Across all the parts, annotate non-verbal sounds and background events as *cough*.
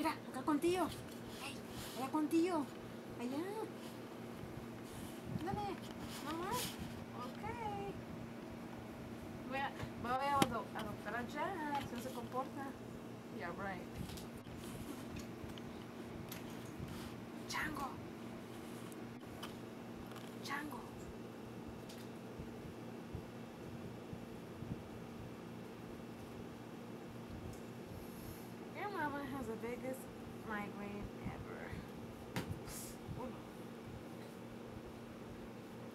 Mira, acá contigo. Hey, allá contigo. Allá. Dale. Mamá. Ok. Voy a, voy a ado- adoptar a Jack. Si no se comporta. Yeah, right. Chango. The biggest migraine ever.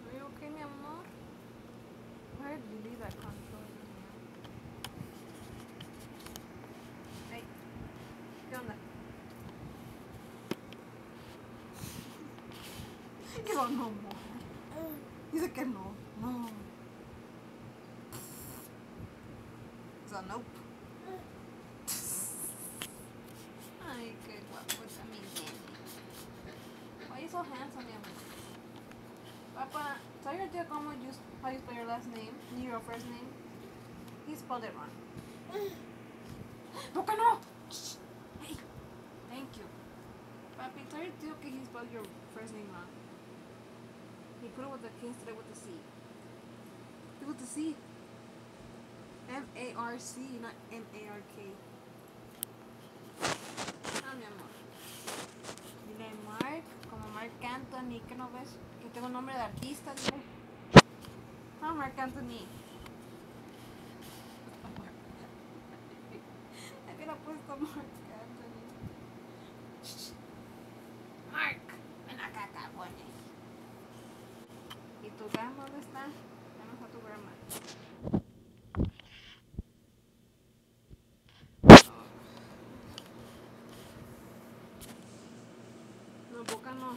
Are you okay, mi amor? Where did you leave that controller? Hey, ¿qué onda? *laughs* Digo, no, amor. Dice que no, no. So, nope. So handsome, mi amor? Papa, tell your dad cómo you, how you spell your last name, your first name. He spelled it wrong. *gasps* ¿Por qué no? Hey, thank you. Papi, tell your tío que he spelled your first name wrong. He put it with the K instead of with the C. With the C. M A R C, not M Anthony, ¿qué no ves? Que tengo nombre de artista, dile. Ah, Mark Anthony. *laughs* Me hubiera puesto Mark Anthony. Mark, ven acá, cabrones. ¿Y tu grandma dónde está? ¿Dónde está tu grandma? 我感冒。